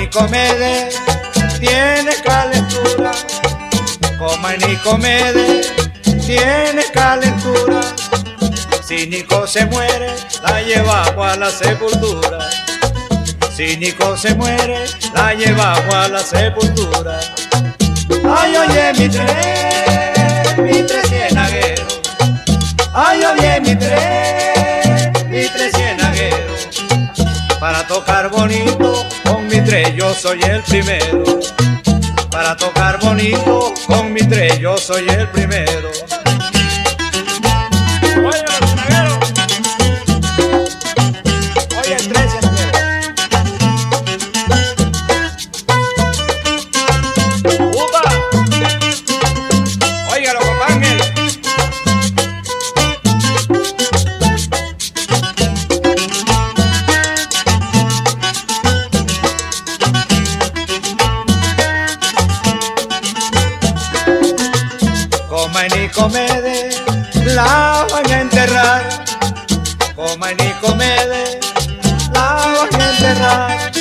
Nicomede tiene calentura, como Nicomede tiene calentura. Si Nico se muere, la llevamos a la sepultura. Si Nico se muere, la llevamos a la sepultura. Ay, oye, mi tren, mi tres cienaguero. Ay, oye, mi tren, mi tres cienaguero. Para tocar bonito, con mi tres yo soy el primero. Para tocar bonito, con mi tres yo soy el primero. Coma y ni comede, la van a enterrar. Coma y ni comede, la van a enterrar.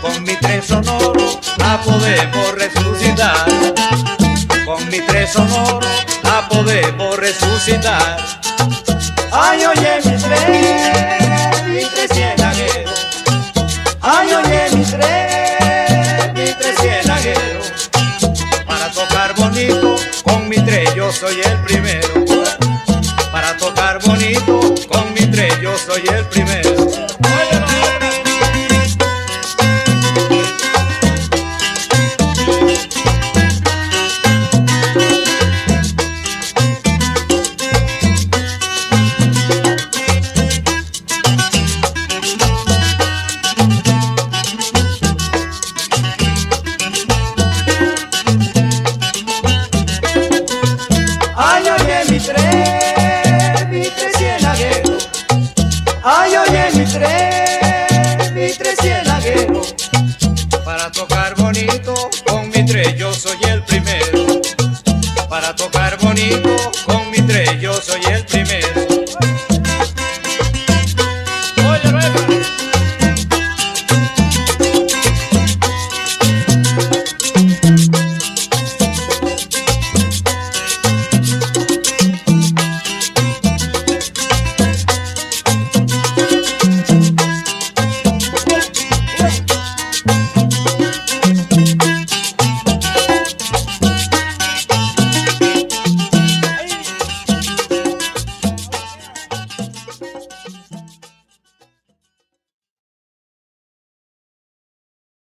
Con mi tres sonoro la podemos resucitar. Con mi tres sonoro la podemos resucitar. Ay, oye, mi tres, mi tres cienaguero. Ay, oye, mi tres, soy el primero. Tocar bonito, con mi tres yo soy el primero.